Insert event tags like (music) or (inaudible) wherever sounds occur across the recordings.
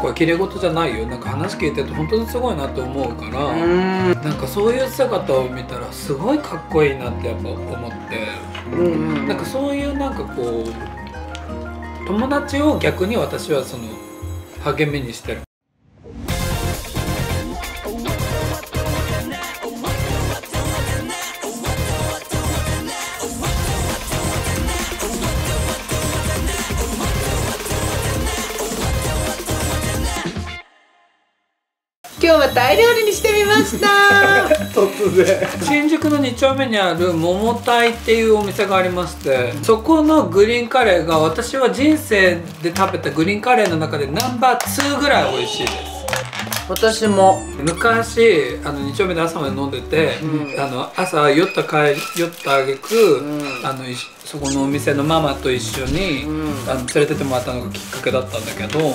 これ綺麗事じゃないよ。なんか話聞いてると本当にすごいなって思うから、うん。なんかそういう姿を見たらすごいかっこいいなってやっぱ思って、うんうん。なんかそういうなんかこう友達を逆に私はその励みにしてるタイ料理にしてみました。(laughs) 突然。新宿の2丁目にある桃台っていうお店がありましてそこのグリーンカレーが私は人生で食べたグリーンカレーの中でナンバー2ぐらい美味しいです。私も。昔あの2丁目で朝まで飲んでて、うん。あの朝酔った帰り酔ったあげく、ん。あのそこのお店のママと一緒に、うん。あの連れてってもらったのがきっかけだったんだけど、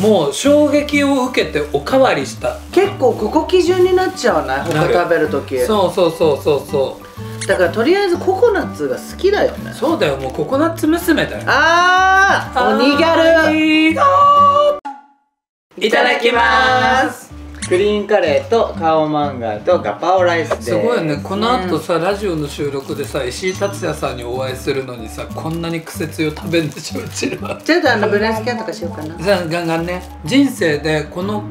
もう衝撃を受けておかわりした。結構ここ基準になっちゃわない？他食べる時。そうそうそうそうそう。だからとりあえずココナッツが好きだよね。そうだよ。もうココナッツ娘だよ。あー！鬼ギャル。いただきますグリーンカレーとカオマンガーとガパオライスです。すごいよね。この後さ、ラジオの収録でさ石井達也さんにお会いするのにさこんなに癖強食べんでしょうちらちょっとあのブレスキャンとかしようかな。さあガンガンね。人生でこの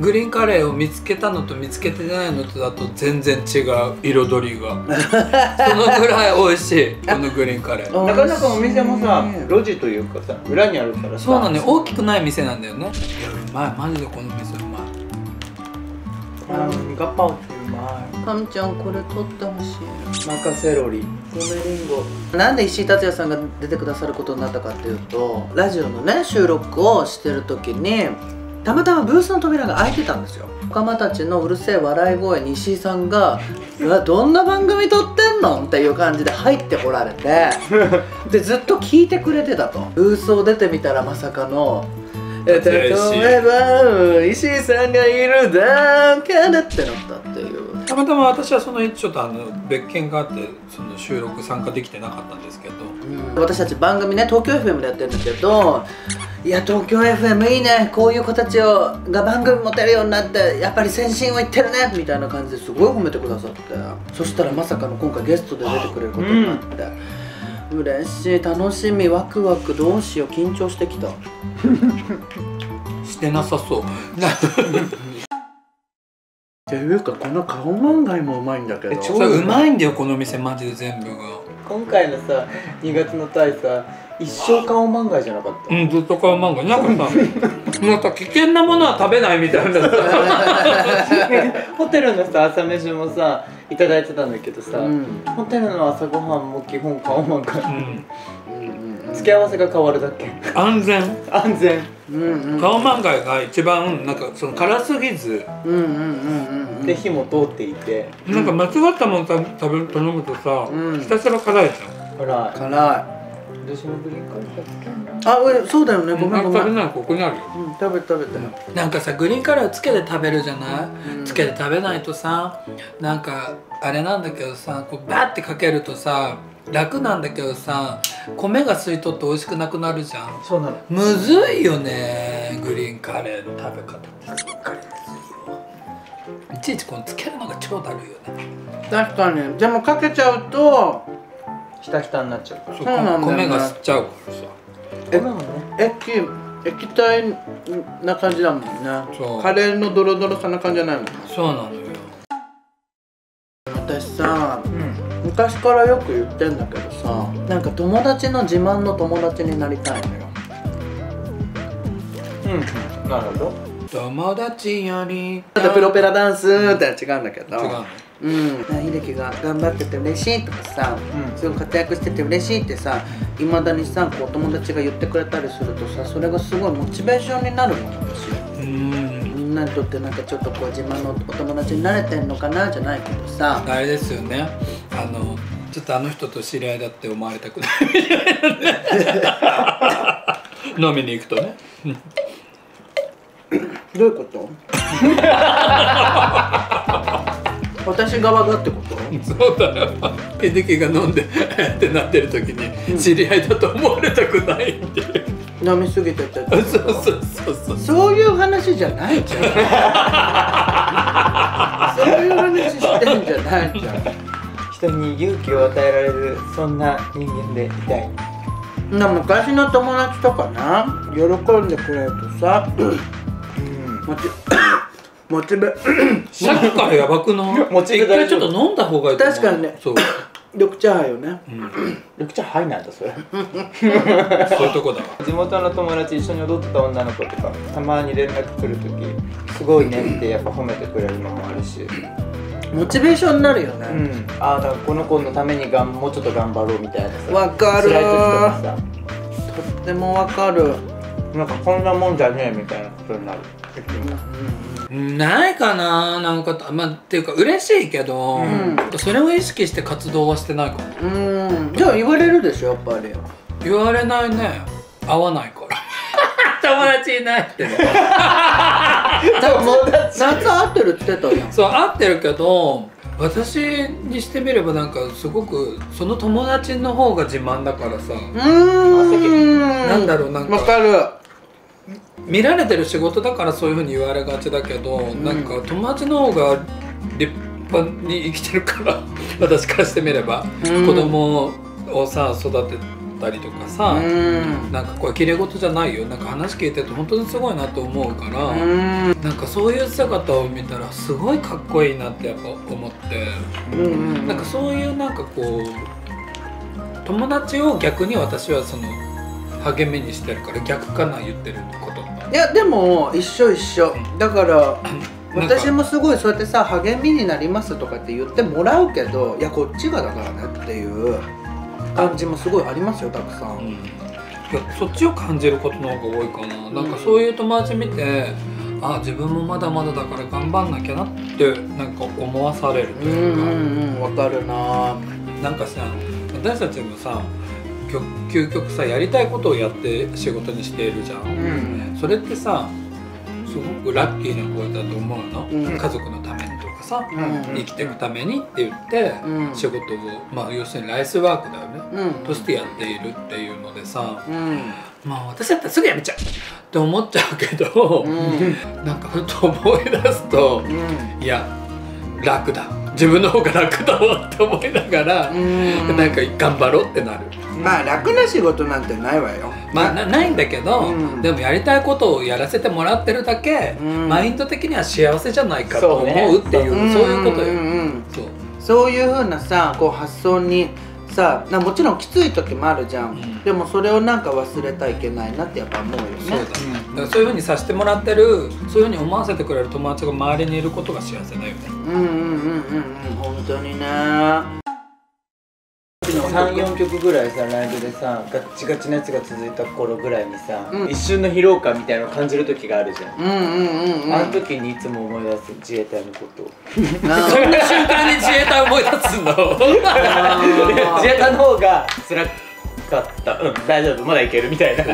グリーンカレーを見つけたのと見つけてないのとだと全然違う彩りが。そのぐらい美味しい (laughs) このグリーンカレー。なかなかお店もさ路地というかさ裏にあるからさ。そうなのよ。大きくない店なんだよね。いやうまい。マジでこの店うまいうんガパオってうまパムちゃんこれ取ってほしいいマカセロリ梅リンゴなんで石井達也さんが出てくださることになったかっていうとラジオのね収録をしてる時にたまたまブースの扉が開いてたんですよ。仲間たちのうるせえ笑い声に石井さんが「うわどんな番組撮ってんの?」っていう感じで入ってこられてでずっと聞いてくれてたと。ブースを出てみたらまさかの「例えば石井さんがいるだけで」ってなったっていう。たまたま私はその日ちょっとあの別件があってその収録参加できてなかったんですけど。私たち番組ね東京 FM でやってるんだけどいや東京 FM いいねこういう子たちをが番組持てるようになってやっぱり先進はいってるねみたいな感じですごい褒めてくださって。そしたらまさかの今回ゲストで出てくれることになって、嬉しい。楽しみ。ワクワク。どうしよう。緊張してきた。してなさそう。っていうかこの顔漫画もうまいんだけど。えそれうまいんだよこの店マジで全部が。今回のさ2月のタイさ一生顔漫画じゃなかった？うんずっと顔漫画なんかさなんか危険なものは食べないみたいな。さホテルのさ朝飯もさいただいてたんだけどさ、うん。ホテルの朝ごはんも基本顔漫画うんうんうん付け合わせが変わるだけ安全安全うんうんうん顔漫画が一番なんかその辛すぎずうんうんうんうんうんで火も通っていてなんか間違ったもの食べ頼むとさ、うんひたすら辛いじほら辛い私のグリーンカレーがつけんなあうんそうだよね。ごめんごめん、うん、食べないここにあるよ。食べ食べて。なんかさグリーンカレーをつけて食べるじゃない、うん。つけて食べないとさなんかあれなんだけどさこうバッてかけるとさ楽なんだけどさ米が吸い取って美味しくなくなるじゃん。そうなの。むずいよねグリーンカレーの食べ方って。すっかりむずいよ。いちいちこのつけるのが超だるいよね。確かに。でもかけちゃうとひたひたになっちゃうから。そうなんだよね。米が吸っちゃうからさ。えごめんね。液液体な感じだもんね。そう。カレーのドロドロさな感じじゃないもんそうなのよ。私さうん。昔からよく言ってんだけどさなんか友達の自慢の友達になりたいのよ。うん。なるほど。友達よりあとプロペラダンスって違うんだけど。違うの？うん。秀樹が頑張ってて嬉しいとかさ、うん。すごい活躍してて嬉しいってさいまだにさこう友達が言ってくれたりするとさそれがすごいモチベーションになるものだしうん。みんなにとってなんかちょっとこう自慢のお友達になれてんのかなじゃないけどさ。あれですよね。あのちょっとあの人と知り合いだって思われたくない。飲みに行くとね。どういうこと？(laughs) 私側がってこと？そうだよ。秀樹が飲んでってなってる時に知り合いだと思われたくないっていう。飲みすぎててってことそうそうそうそう。そういう話じゃないじゃん。そういう話してんじゃないじゃん。人に勇気を与えられるそんな人間でいたい。な昔の友達とかな？喜んでくれるとさ。モチモチベ。さっきからやばくない？モチベ一回ちょっと飲んだ方がいい確かにね。そう、緑茶杯よね。緑茶ハイなんだそれ。(laughs) そういうとこだわ。地元の友達一緒に踊ってた女の子とかたまに連絡来るときすごいねってやっぱ褒めてくれるのもあるし。モチベーションになるよね、うん。ああだからこの子のためにがんもうちょっと頑張ろうみたいなさ。わかる辛い時とかさ。とってもわかる。なんかこんなもんじゃねえみたいなことになるないかななんかまあっていうか嬉しいけど、ん。それを意識して活動はしてないかも。うん。じゃあ言われるでしょやっぱり。言われないね。合わないから。(laughs) 友達いないって。ね (laughs) 友達。夏会ってるって言ってたやんそう合ってるけど私にしてみればなんかすごくその友達の方が自慢だからさ、うーん。なんだろうなんか。わかる見られてる仕事だからそういうふうに言われがちだけど、なんか友達の方が立派に生きてるから (laughs) 私からしてみれば、うん。子供をさ育てたりとかさ、うん。なんかこれ綺麗事じゃないよ。なんか話聞いてると本当にすごいなと思うから、うん。なんかそういう姿を見たらすごいかっこいいなってやっぱ思って、うんうん。なんかそういうなんかこう友達を逆に私はその励みにしてるから逆かな言ってることいやでも一緒一緒。だから私もすごいそうやってさ励みになりますとかって言ってもらうけどいやこっちがだからねっていう感じもすごいありますよたくさん、うん。いやそっちを感じることの方が多いかな、なんかそういう友達見てあ自分もまだまだだから頑張んなきゃなってなんか思わされるとうんいうか、うんうんわかるな。なんかさ私たちもさ究極さやりたいことをやって仕事にしているじゃん、うんそれってさすごくラッキーなことだと思うの、うん。家族のためにとかさ、うん。生きていくためにって言って、うん。仕事をまあ要するにライスワークだよね、うん。としてやっているっていうのでさうん。まあ私だったらすぐやめちゃう。って思っちゃうけど、うん。なんかふと思い出すとうん。いや楽だ。自分の方が楽だわって思いながら、うん。なんか頑張ろうってなる。まあ楽な仕事なんてないわよまあ、なないんだけど、うん。でもやりたいことをやらせてもらってるだけ、うん。マインド的には幸せじゃないかと思そうね。うっていうそういうことよ、んんうん。そう。そういうふうなさこう発想にさなもちろんきつい時もあるじゃん、うん。でもそれをなんか忘れたらいけないなってやっぱ思うよね。そうだね、だからそういうふうにさせてもらってるそういうふうに思わせてくれる友達が周りにいることが幸せだよね。うんうんうんうんうん。本当にね34曲ぐらいさライブでさガッチガチなやつが続いた頃ぐらいにさ、うん。一瞬の疲労感みたいなのを感じる時があるじゃん、うんうんうんうん。あの時にいつも思い出す自衛隊のこと。そんな瞬間に自衛隊思い出すの？自衛隊の方が辛かった。うん大丈夫。まだいけるみたいな、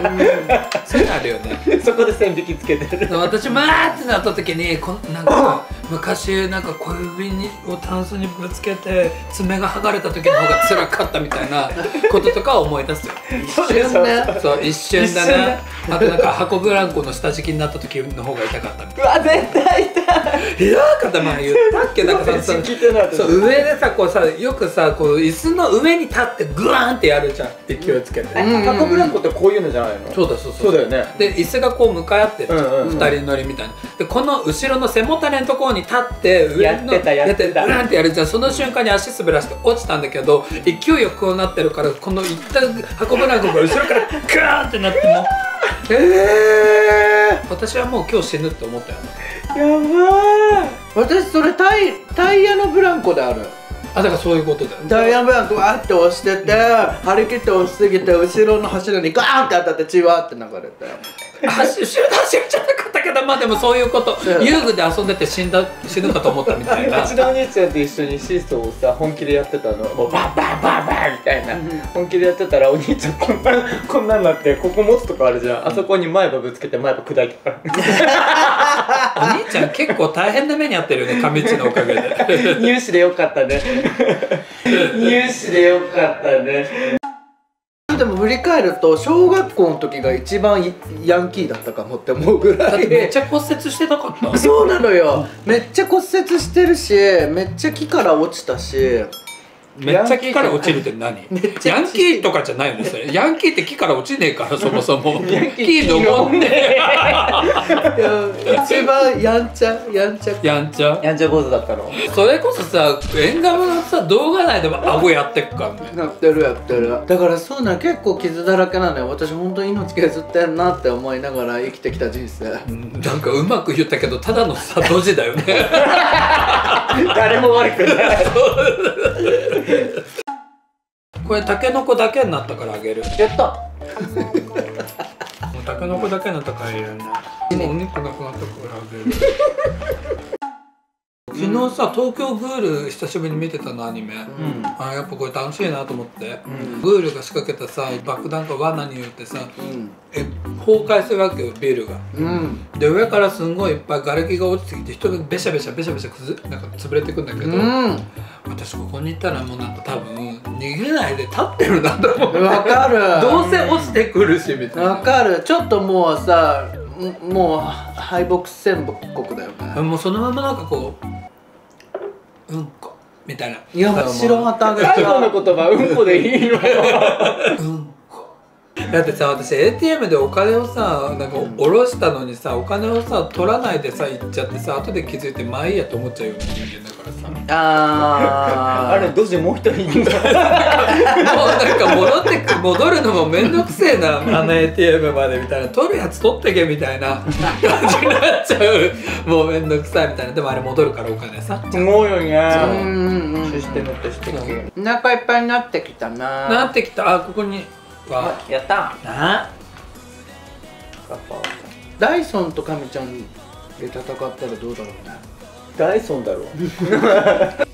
そういうのあるよね。(laughs) そこで線引きつけてる。私まーってなった時にこんなんか昔なんか小指にをタンスにぶつけて爪が剥がれた時の方が辛かったみたいな (laughs) こととかを思い出すよ。そうでしょねそう一瞬だ一瞬ねあとなんか箱ブランコの下敷きになった時の方が痛かったみたいうわ絶対痛い。ないやーか前言ったっけ？なんかさそう上でさこうさよくさこう椅子の上に立ってグワーンってやるじゃん勢いつけて、えタコブランコってこういうのじゃないの？そうだそうそうだ。よね。で椅子がこう向かい合ってるじゃん、うんうん。二人乗りみたいな。でこの後ろの背もたれのところに立って上のやってたやってた。ブランってやるじゃん。その瞬間に足滑らして落ちたんだけど勢いよくこうなってるからこの一旦運ぶなんかが後ろからガーンってなってもえ私はもう今日死ぬって思ったよね。やばー、私それタイタイヤのブランコである。あだからそういうことだよ。タイヤのブランコわーって押してて張り切って押しすぎて後ろの柱にガーンって当たって血わーって流れて走後ろで走っちゃなかったけどまあでもそういうこと。うん遊具で遊んでて死んだ死ぬかと思ったみたいな。(laughs) うちのお兄ちゃんと一緒にシーソーをさ本気でやってたの。もうバンバンバンバンみたいな、本気でやってたらお兄ちゃんこんなこんなんなってここ持つとこあるじゃん。あそこに前歯ぶつけて前歯砕いて。た (laughs) お兄ちゃん結構大変な目に遭ってるよね上地のおかげで。(laughs) 入試でよかったね。入試でよかったねでも振り返ると小学校の時が一番ヤンキーだったかもって思うぐらい。めっちゃ骨折してなかった？そうなのよ。めっちゃ骨折してるしめっちゃ木から落ちたしめっちゃ木から落ちるって何？ヤンキーとかじゃないのそれ。(laughs) ヤンキーって木から落ちねえから (laughs) そもそも。ヤンキーキーのもんねいや一番やんちゃやんちゃ。やんちゃ？やんちゃ坊主だったの。それこそさ縁側のさ動画内でも顎やってくからね。やってるやってる。だからそうなん結構傷だらけなのよ。私本当に命削ってんなって思いながら生きてきた人生。うん。なんかうまく言ったけどただのさドジだよね (laughs) (laughs) 誰も悪くない。これタケノコだけになったからあげる。やった。もうタケノコだけになったからもうお肉なくなったからあげる昨日さ東京グール久しぶりに見てたのアニメ、うん。あやっぱこれ楽しいなと思って、ん。グールが仕掛けたさ爆弾か罠によってさうん。え崩壊するわけよビルが。うん。で上からすんごいいっぱい瓦礫が落ちてきて人がベシャベシャベシャベシャ崩なんか潰れてくんだけど、うん。私ここに行ったらもうなんか多分逃げないで立ってるなと思うわかる。どうせ落ちてくるしみたいな。わかる。ちょっともうさんもう敗北宣告だよね。もうそのままなんかこううんこみたいな。いやもう。白旗が最後の言葉うんこでいいのうんこだってさ私 ATM でお金をさなんか下ろしたのにさお金をさ取らないでさ行っちゃってさ後で気づいてまあいいやと思っちゃうような人間だからさ。もうあ (laughs) あれドジもう一人いるんだなんか戻ってく戻るのもめんどくせえなあの ATM までみたいな。取るやつ取ってけみたいな。感じになっちゃう。もうめんどくさいみたいな。でもあれ戻るからお金さ。すごいよね。うんうんうんシステムとしてお腹いっぱいになってきたな。なってきた。あここにはやった。な？ダイソンとカミちゃんで戦ったらどうだろうね。ダイソンだろ (laughs)